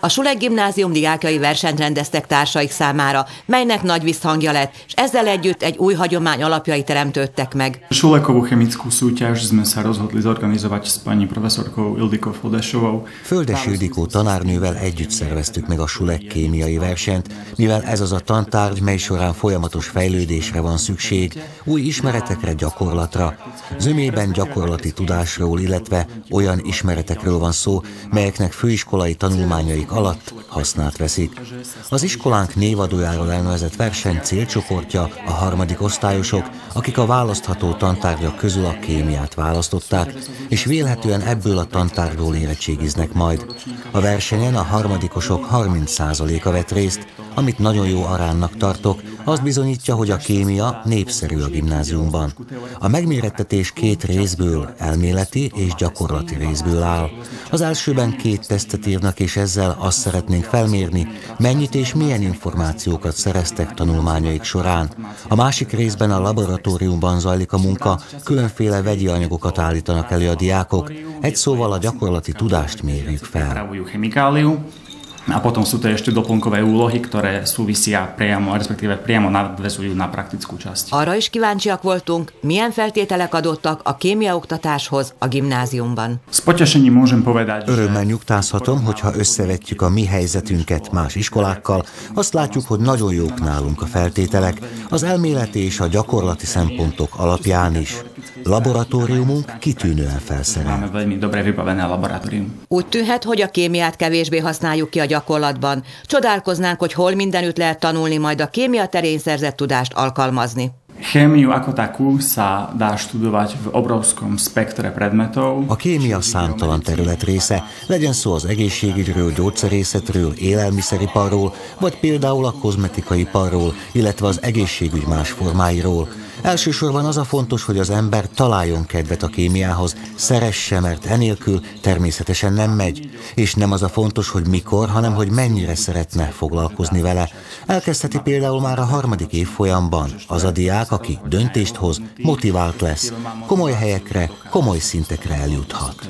A Sulek gimnázium diákjai versenyt rendeztek társaik számára, melynek nagy visszhangja lett, és ezzel együtt egy új hagyomány alapjai teremtődtek meg. Šulekovú chemickú súťaž sme sa rozhodli zorganizovať s pani profesorkou Ildikó Fodesovou. Földes Ildikó tanárnővel együtt szerveztük meg a Sulek kémiai versenyt, mivel ez az a tantárgy, mely során folyamatos fejlődésre van szükség, új ismeretekre, gyakorlatra. Zömében gyakorlati tudásról, illetve olyan ismeretekről van szó, melyeknek főiskolai tanulmányaik alatt hasznát veszik. Az iskolánk névadójáról elnevezett verseny célcsoportja a harmadik osztályosok, akik a választható tantárgyak közül a kémiát választották, és vélhetően ebből a tantárgyból érettségiznek majd. A versenyen a harmadikosok 30%-a vett részt, amit nagyon jó aránnak tartok, azt bizonyítja, hogy a kémia népszerű a gimnáziumban. A megmérettetés két részből, elméleti és gyakorlati részből áll. Az elsőben két tesztet írnak, és ezzel azt szeretnénk felmérni, mennyit és milyen információkat szereztek tanulmányaik során. A másik részben a laboratóriumban zajlik a munka, különféle vegyi anyagokat állítanak elő a diákok, egy szóval a gyakorlati tudást mérjük fel. A potom sú to ešte doplnkové úlohy, ktoré súvisia priamo, respektíve priamo nadvezujú na praktickú časť. Arra is kíváncsiak voltunk, milyen feltételek adottak a kémiaoktatáshoz a gimnáziumban. S potešením môžem povedať, Örömmel nyugtázhatom, hogyha összevetjük a mi helyzetünket más iskolákkal, azt látjuk, hogy nagyon jók nálunk a feltételek, az elméleti és a gyakorlati szempontok alapján is. Laboratóriumunk kitűnően felszerelt. Úgy tűnhet, hogy a kémiát kevésbé használjuk ki a gyakorlatban. Csodálkoznánk, hogy hol mindenütt lehet tanulni, majd a kémia terén szerzett tudást alkalmazni. Chémiu ako takú sa dá študovať v obrovskom spektre predmetov. A kémia számtalan terület része, legyen szó az egészségügyről, gyógyszerészetről, élelmiszeriparról, vagy például a kozmetikaiparról, illetve az egészségügy más formáiról. Elsősorban az a fontos, hogy az ember találjon kedvet a kémiához, szeresse, mert enélkül természetesen nem megy. És nem az a fontos, hogy mikor, hanem hogy mennyire szeretne foglalkozni vele. Elkezdheti például már a harmadik évfolyamban. Az a diák, aki döntést hoz, motivált lesz. Komoly helyekre, komoly szintekre eljuthat.